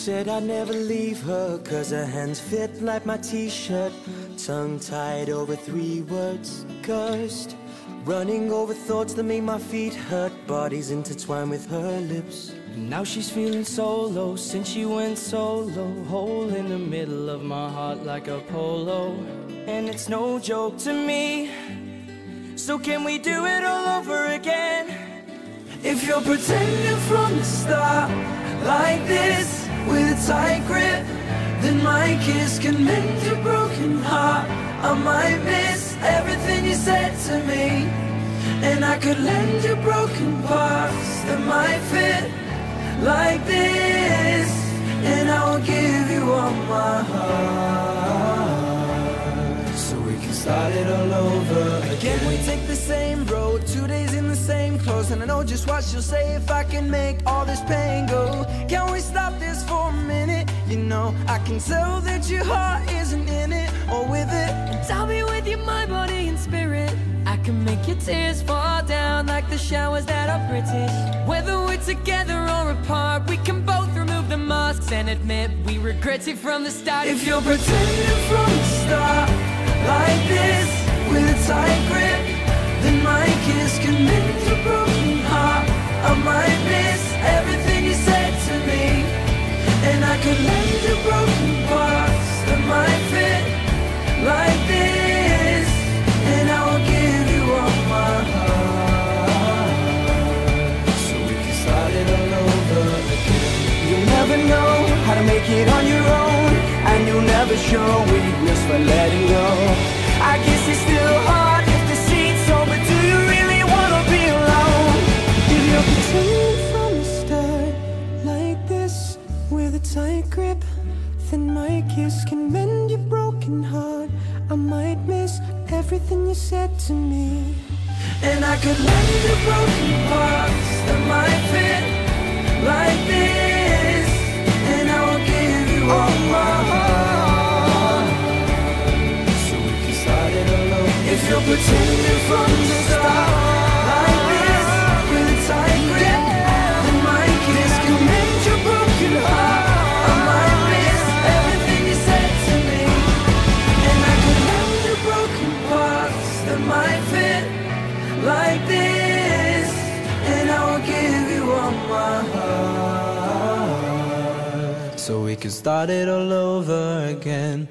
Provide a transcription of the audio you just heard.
said I'd never leave her Cause her hands fit like my t-shirt. Tongue tied over three words Cursed. Running over thoughts that make my feet hurt. Bodies intertwined with her lips. Now she's feeling solo since she went solo. Hole in the middle of my heart like a polo. And it's no joke to me. So can we do it all over again? If you're pretending from the start Like this with a tight grip Then my kiss can mend your broken heart. I might miss everything you said to me And I could lend you broken parts that might fit like this And I will give you all my heart. So we can start it all over again. Can we take the same road, two days in the same clothes And I know just what she'll say if I can make all this pain go. Can we You know, I can tell that your heart isn't in it or with it. And I'll be with you, my body and spirit. I can make your tears fall down like the showers that are British. Whether we're together or apart We can both remove the masks and admit we regret it from the start. If you're pretending from the start Like this, with a tight grip could lend you broken parts that might fit like this And I will give you all my heart. So all over again. You'll never know how to make it on your own And you'll never show weakness for letting go with a tight grip Then my kiss can mend your broken heart. I might miss everything you said to me. And I could mend your broken parts That might fit That might fit like this And I will give you all my heart. So we can start it all over again